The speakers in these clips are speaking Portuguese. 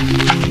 Música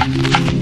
Música